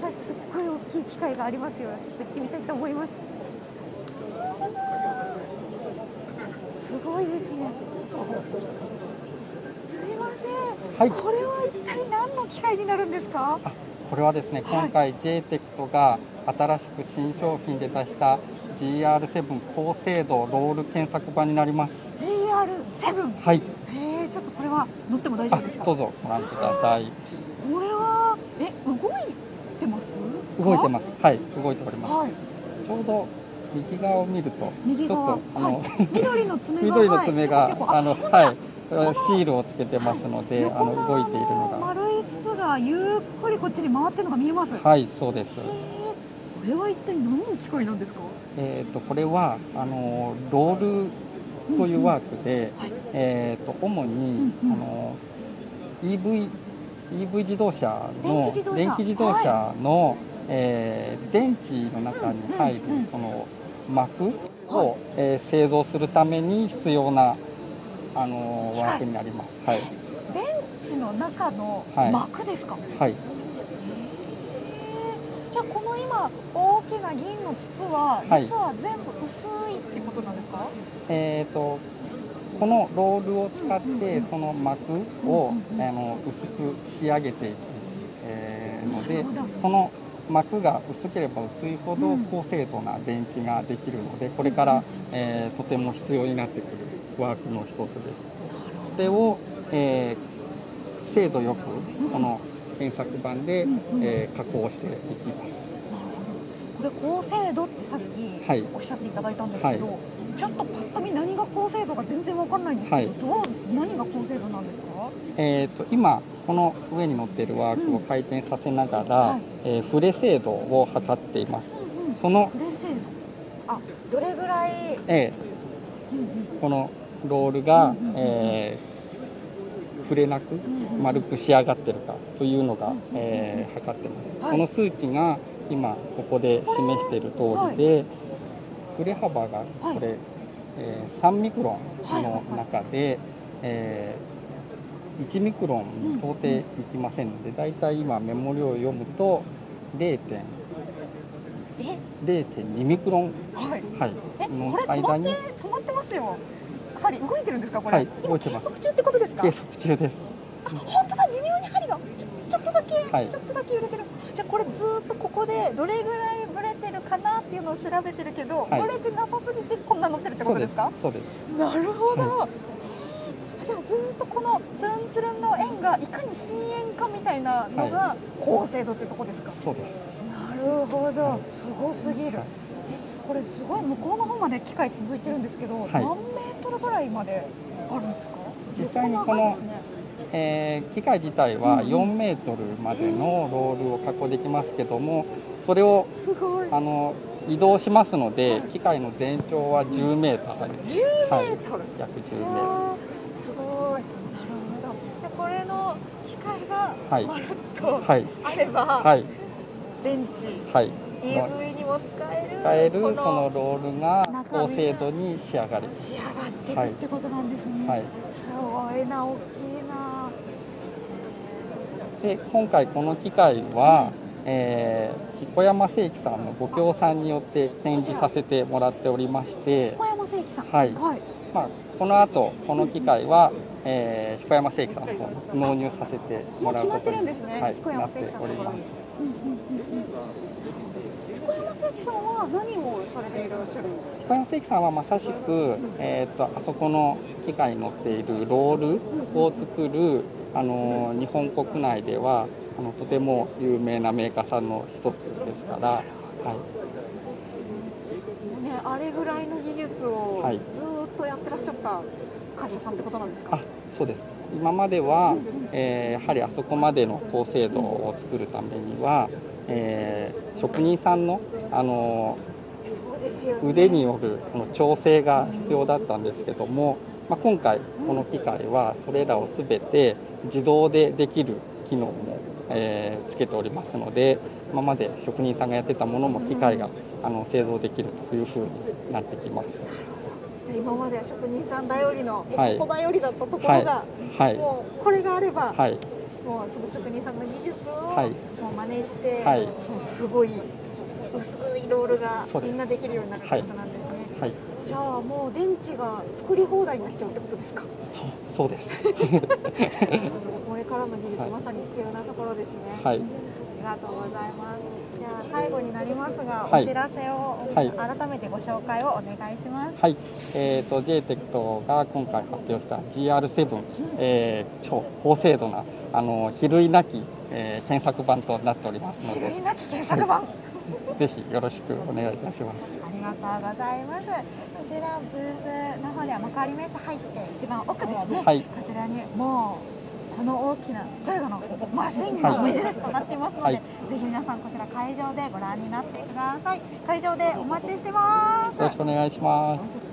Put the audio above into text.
ださいすっごい大きい機械がありますよちょっと行ってみたいと思います。すごいですね。すみません、はい。これは一体何の機械になるんですか？あこれはですね、はい。今回 JTECT が新しく新商品で出した GR7 高精度ロール検索版になります。GR7 はい、へえちょっとこれは乗っても大丈あ夫ですか？どうぞご覧ください。これはえ動いてます。は？い、動いております。はい。ちょうど右側を見ると、ちょっとあの、はい、緑の爪が緑の爪が、はいあのはい、シールをつけてますので、あの横動いているのが、丸い筒がゆっくりこっちに回ってるのが見えます。へはい、そうです。ー。これは一体何の機械なんですか？えっ、とこれはあのロールというワークで、はい。えっ、と主に、うんうん。あの EV EV 自動車の電気自動車。電気自動車の、えー電池の中に入る、その膜を、えー製造するために必要なあのークになります。はい。電池の中のはい膜ですか？はい。へー。じゃあこの今大きな銀の筒ははい。実は全部薄いってことなんですか？えー、とこのロールを使ってその膜を、あの薄く仕上げていく、えーのでその膜が薄ければ薄いほどうん。高精度な電池ができるのでこれから、えーとても必要になってくるワークの一つです。それを、えー精度よくこの検索版で、えー加工していきます。これ高精度ってさっきはい。おっしゃっていただいたんですけど、ちょっと高精度か全然わかんないんですけど、はい。どう何が高精度なんですか？えー、と今この上に乗っているワークを回転させながら、はい。えーフレ精度を測っています。うんうん。その、フレ精度。あ、どれぐらい？えうんうん。ーこのロールが、うんうんうんえー触れなくんうん丸く仕上がってるかというのが、うんうんえー測ってます、はい。その数値が今ここで示している通りで、振れ幅がこれ、えー3ミクロンの中で、えー1ミクロンに到底いきませんので、だいたい今メモリを読むと0.0.2え、ミクロン、はい。はい、え、のこれ止ま間に止まってますよ。針動いてるんですかこれ？はい動いて今ます計測中ってことですか？計測中です。あ本当だ微妙に針がちょちょっとだけ、はいちょっとだけ揺れてる。じゃあこれずーっとここでどれぐらいかなっていうのを調べてるけど、はいブレてなさすぎてこんな乗ってるってことですか？そうです。なるほど。じゃあずーっとこのつるんつるんの円がいかに深淵かみたいなのが高精度ってとこですか？そうです。なるほど、すごすぎる。これすごい向こうの方まで機械続いてるんですけど、はい何メートルぐらいまであるんですか？実際にこのねえー機械自体はうん4メートルまでのロールを加工できますけども、それを。あの移動しますので、機械の全長は10メーターあります。10メはいートル。約10メーわーすごい。なるほど。じゃあこれの機械がはいまるっトとル。はい。あれば、はい。電池、はい。EV にも使える。使えるこそのロールが高精度に仕上がる。仕上がってるってことなんですね。はい。すごいな、大きいな。で今回この機械は、えー、彦山正規さんのご協賛によって展示させてもらっておりまして、小山正規さん。はいはい。まあ、この後この機械は、えー、彦山正規さんの方に納入させてもらうことにもう決まってるんですねはい、なっております。うんうんうんうん。彦山正規さんは何をされていらっしゃる。彦山正規さんはまさしく、えー、とあそこの機械に乗っているロールを作る、あの日本国内ではあのとても有名なメーカーさんの一つですから、はい、ね、あれぐらいの技術をはいずーっとやってらっしゃった会社さんってことなんですか？あそうです今までは、えーやはりあそこまでの高精度を作るためには、えー職人さんの、あのね。腕によるこの調整が必要だったんですけども、まあ、今回この機械はそれらを全て自動でできる機能も、えーつけておりますので今まで職人さんがやってたものも機械があの製造できるというふうになってきます。じゃあ今までは職人さん頼りの、はい。ここ頼りだったところが、はい、もうこれがあれば、はい、もうその職人さんの技術を、はい。もう真似して、はい。そうすごい薄いロールがみんなできるようになるってことなんですね、はい、じゃあもう電池が作り放題になっちゃうってことですか？そうそうです。これからの技術、はい。まさに必要なところですね、はい、がとうございます。じゃあ最後になりますが、はい。お知らせを、はい。改めてご紹介をお願いします。はい、えー、と JTEC が今回発表した GR7、えー超高精度なあの比類なき、えー検索版となっておりますので。比類なき検索版？ぜひよろしくお願いいたします。ありがとうございます。こちらブースの方では幕張メッセ入って一番奥ですね。はい。こちらにもうこの大きなトヨタのマシンがはい目印となっていますので、はいぜひ皆さんこちら会場でご覧になってください。会場でお待ちしてます。よろしくお願いします。